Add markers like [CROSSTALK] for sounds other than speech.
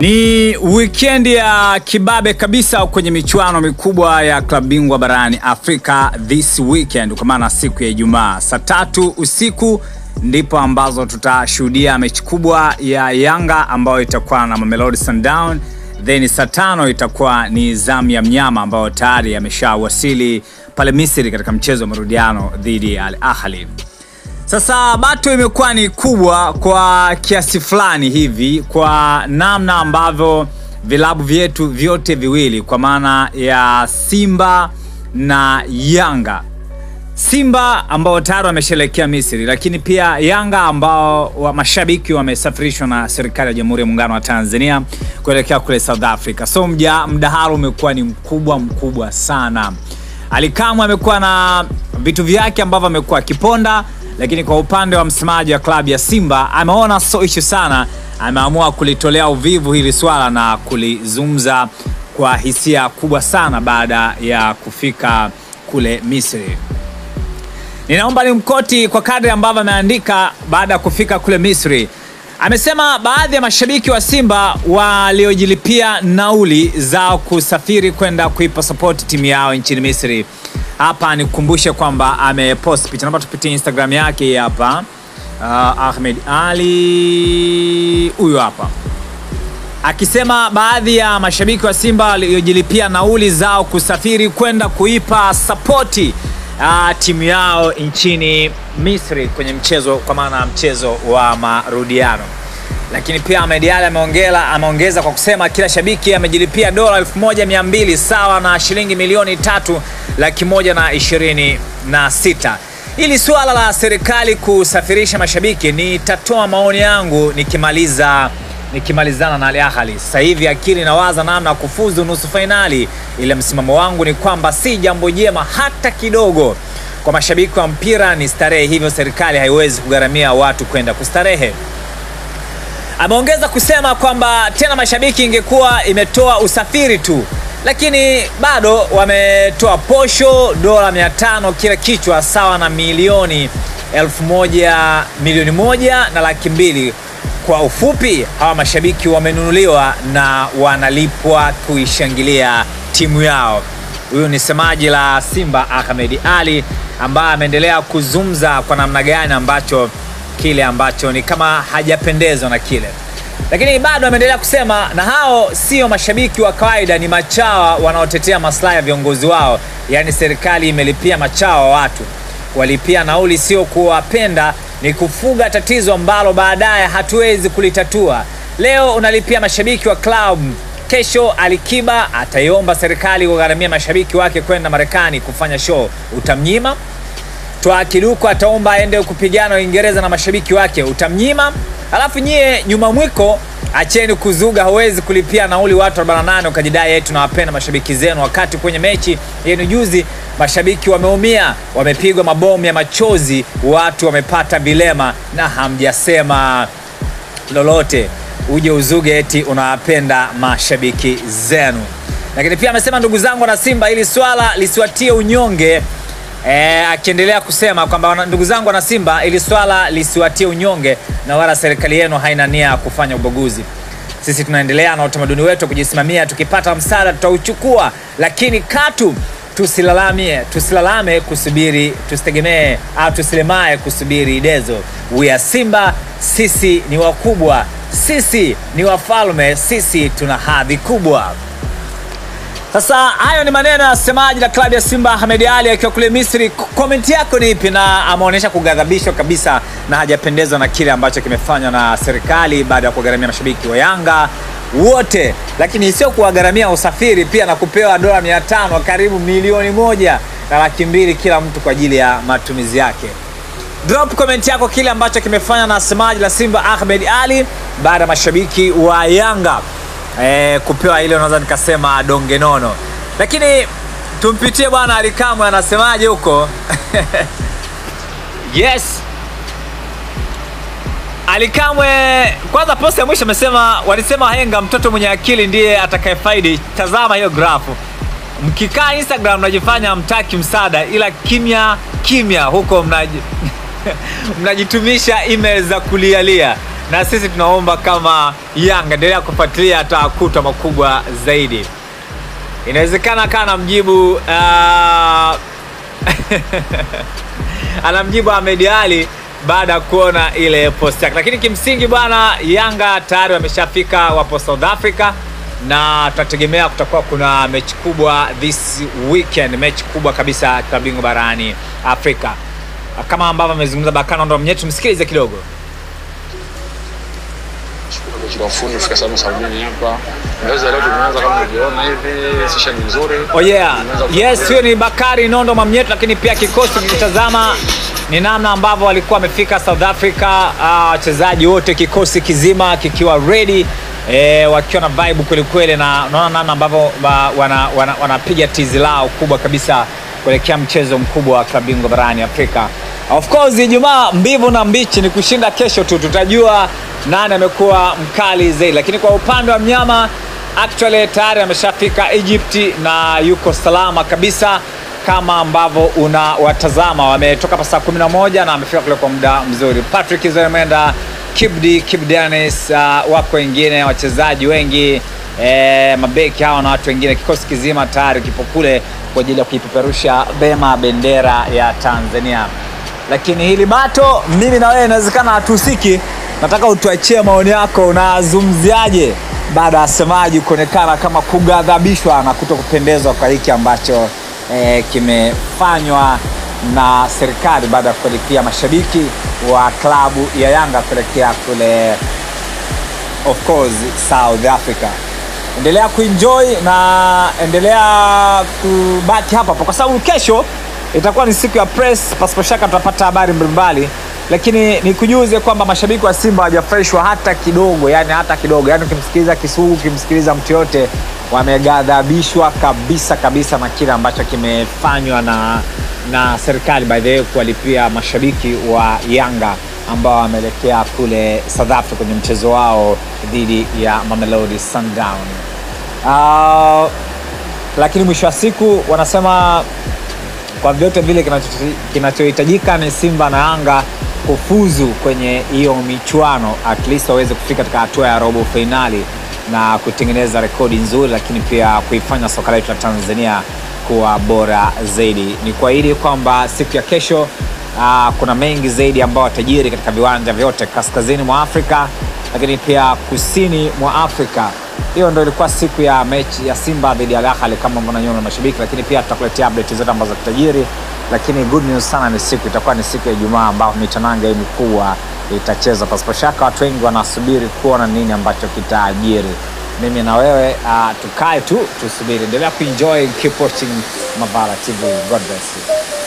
Ni wikendi ya kibabe kabisa kwenye michuano mikubwa ya klabu bingwa barani Afrika this weekend, kwa maana siku ya Ijumaa saa tatu usiku ndipo ambazo tutashuhudia mechi kubwa ya Yanga ambayo itakuwa na Mamelodi Sundowns, then saa tano itakuwa ni zamu ya mnyama ambayo tayari ameshawasili pale Misri katika mchezo wa marudiano dhidi ya Al Ahly. Sasa bato imekuwa ni kubwa kwa kiasi fulani hivi kwa namna ambavyo vilabu vyetu vyote viwili kwa maana ya Simba na Yanga. Simba ambao tayari wameshelekea Misri, lakini pia Yanga ambao wa mashabiki wamesafirishwa na serikali ya Jamhuri ya Muungano wa Tanzania kuelekea kule South Africa. So mja, mdahalo umekuwa ni mkubwa mkubwa sana. Alikamwe amekuwa na vitu vyake ambavyo amekuwa akiponda lakini kwa upande wa msemaji wa klabu ya Simba ameona so issue sana, ameamua kulitolea uvivu hili swala na kulizungumza kwa hisia kubwa sana baada ya kufika kule Misri. Ninaomba ni mkoti kwa kadri ambavyo ameandika baada ya kufika kule Misri. Amesema baadhi ya mashabiki wa Simba waliojilipia nauli za kusafiri kwenda kuipa sapoti timu yao nchini Misri hapa nikukumbushe kwamba amepost picha, naomba tupitie Instagram yake hapa. Uh, Ahmed Ali huyu hapa. Akisema baadhi ya mashabiki wa Simba waliojilipia nauli zao kusafiri kwenda kuipa sapoti uh, timu yao nchini Misri kwenye mchezo kwa maana mchezo wa marudiano lakini pia Ahmed Ally ameongeza ameongeza kwa kusema kila shabiki amejilipia dola 1200 sawa na shilingi milioni tatu laki moja na ishirini na sita. Ili suala la serikali kusafirisha mashabiki, nitatoa maoni yangu nikimaliza nikimalizana na Al Ahly. Sasa hivi akili nawaza namna kufuzu nusu fainali, ile msimamo wangu ni kwamba si jambo jema hata kidogo kwa mashabiki wa mpira, ni starehe, hivyo serikali haiwezi kugharamia watu kwenda kustarehe. Ameongeza kusema kwamba tena mashabiki ingekuwa imetoa usafiri tu, lakini bado wametoa posho dola 500 kila kichwa, sawa na milioni elfu moja milioni moja na laki mbili. Kwa ufupi, hawa mashabiki wamenunuliwa na wanalipwa kuishangilia timu yao. Huyu ni semaji la Simba Ahmed Ali ambaye ameendelea kuzungumza kwa namna gani ambacho kile ambacho ni kama hajapendezwa na kile, lakini bado ameendelea kusema, na hao sio mashabiki wa kawaida, ni machawa wanaotetea maslahi ya viongozi wao. Yaani serikali imelipia machawa watu, walipia nauli sio kuwapenda, ni kufuga tatizo ambalo baadaye hatuwezi kulitatua. Leo unalipia mashabiki wa club, kesho Alikiba ataiomba serikali kugharamia mashabiki wake kwenda Marekani kufanya show, utamnyima? Twa Kiduko ataomba aende kupigana Uingereza na mashabiki wake, utamnyima? Alafu nyie nyuma mwiko, acheni kuzuga, hawezi kulipia nauli watu 48 ukajidai eti tunawapenda mashabiki zenu, wakati kwenye mechi yenu juzi mashabiki wameumia, wamepigwa mabomu ya machozi, watu wamepata vilema na hamjasema lolote, uje uzuge eti unawapenda mashabiki zenu. Lakini pia amesema, ndugu zangu na Simba, ili swala lisiwatie unyonge E, akiendelea kusema kwamba ndugu zangu wana Simba, ili swala lisiwatie unyonge na wala serikali yenu haina nia ya kufanya ubaguzi. Sisi tunaendelea na utamaduni wetu kujisimamia, tukipata msaada tutauchukua, lakini katu tusilalamie, tusilalame kusubiri, tusitegemee au tusilemae kusubiri dezo. We are Simba, sisi ni wakubwa, sisi ni wafalme, sisi tuna hadhi kubwa. Sasa hayo ni maneno ya semaji la klabu ya Simba Ahmed Ali akiwa kule Misri. Komenti yako ni ipi? Na ameonyesha kugadhabishwa kabisa na hajapendezwa na kile ambacho kimefanywa na serikali baada ya kuwagharamia mashabiki wa Yanga wote, lakini sio kuwagharamia usafiri pia na kupewa dola mia tano karibu milioni moja na laki mbili kila mtu kwa ajili ya matumizi yake. Drop comment yako kile ambacho kimefanywa na semaji la Simba Ahmed Ali baada ya mashabiki wa Yanga E, kupewa ile unaweza nikasema donge nono, lakini tumpitie bwana Alikamwe anasemaje huko. [LAUGHS] Yes, Alikamwe kwanza, post ya mwisho amesema, walisema henga mtoto mwenye akili ndiye atakayefaidi. Tazama hiyo grafu, mkikaa Instagram najifanya mtaki msaada, ila kimya kimya huko mnaji [LAUGHS] mnajitumisha email za kulialia na sisi tunaomba kama Yanga endelea kufuatilia hata atakuta makubwa zaidi. Inawezekana kaa namjibu uh, [LAUGHS] anamjibu Ahmed Ali baada ya kuona ile post yake, lakini kimsingi bwana, Yanga tayari wameshafika, wapo South Africa na tutategemea kutakuwa kuna mechi kubwa this weekend, mechi kubwa kabisa ya bingwa barani Afrika kama ambavyo amezungumza Bakana ndo mnyetu, msikilize kidogo. Shukuru kufika salama salmini hapa. Naweza leo tumeanza kama unavyoona hivi, session nzuri. Oh yeah. Yes, huyo ni Bakari Nondo Mamnyeto, lakini pia kikosi kitazama ni namna ambavyo walikuwa wamefika South Africa, wachezaji uh, wote kikosi kizima kikiwa ready e, wakiwa na vibe kweli kweli, na unaona namna ambavyo wanapiga wana, wana tizi lao kubwa kabisa kuelekea mchezo mkubwa wa klabu bingwa barani Afrika. Of course Ijumaa mbivu na mbichi ni kushinda kesho tu, tutajua nani amekuwa mkali zaidi, lakini kwa upande wa mnyama actually tayari ameshafika Egypt na yuko salama kabisa kama ambavyo unawatazama, wametoka pa saa 11 na amefika kule kwa muda mzuri. Patrick Zoemenda, Kibdi Kibdianis, uh, wako wengine wachezaji wengi eh, mabeki hawa na watu wengine, kikosi kizima tayari kipo kule kwa ajili ya kuipeperusha bema bendera ya Tanzania. Lakini hili bato, mimi na wewe inawezekana hatuhusiki. Nataka utuachie maoni yako, unazungumziaje baada ya semaji kuonekana kama kugadhabishwa na kuto kupendezwa kwa hiki ambacho e, kimefanywa na serikali baada ya kuelekea mashabiki wa klabu ya Yanga kuelekea kule of course South Africa. Endelea kuenjoy na endelea kubaki hapa kwa sababu kesho itakuwa ni siku ya press. Pasipo shaka tutapata habari mbalimbali, lakini nikujuze kwamba mashabiki wa Simba hawajafurahishwa hata kidogo, yani hata kidogo. Yani ukimsikiliza Kisugu, ukimsikiliza mtu yote, wameghadhabishwa kabisa kabisa na kile ambacho kimefanywa na na serikali by the way kuwalipia mashabiki wa Yanga ambao wameelekea kule South Africa kwenye mchezo wao dhidi ya Mamelodi Sundown. Uh, lakini mwisho wa siku wanasema kwa vyote vile kinachohitajika ni Simba na Yanga kufuzu kwenye hiyo michuano, at least waweze kufika katika hatua ya robo fainali na kutengeneza rekodi nzuri, lakini pia kuifanya soka letu la Tanzania kuwa bora zaidi. Ni kuahidi kwamba siku ya kesho uh, kuna mengi zaidi ambao watajiri katika viwanja vyote kaskazini mwa Afrika, lakini pia kusini mwa Afrika. Hiyo ndo ilikuwa siku ya mechi ya Simba dhidi ya Al Ahly kama mnanyona mashabiki, lakini pia tutakuletea update zote ambazo tutajiri, lakini good news sana ni siku itakuwa ni siku ya Ijumaa ambapo mitananga hii mikubwa itacheza Pasipo shaka watu wengi wanasubiri kuona nini ambacho kitaajiri. Mimi na wewe uh, tukae tu tusubiri. Endelea kuenjoy, keep watching Mabala TV. God bless you.